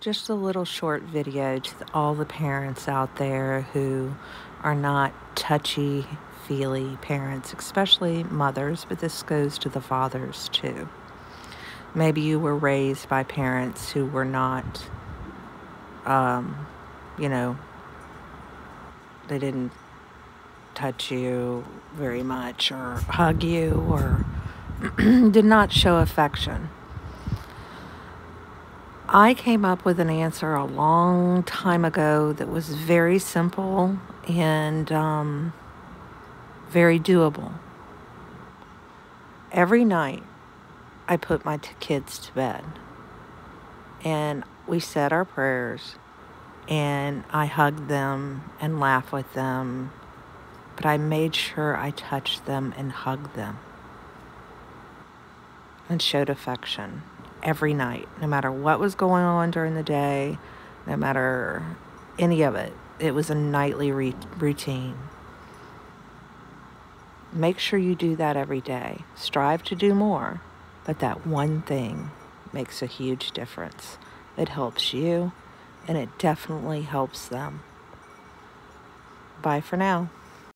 just a little short video to all the parents out there who are not touchy feely parents, especially mothers, but this goes to the fathers too. Maybe you were raised by parents who were not, um, you know, they didn't touch you very much or hug you or did not show affection. I came up with an answer a long time ago that was very simple and um, very doable. Every night, I put my kids to bed and we said our prayers and I hugged them and laughed with them, but I made sure I touched them and hugged them and showed affection every night, no matter what was going on during the day, no matter any of it. It was a nightly re- routine. Make sure you do that every day. Strive to do more, but that one thing makes a huge difference. It helps you, and it definitely helps them. Bye for now.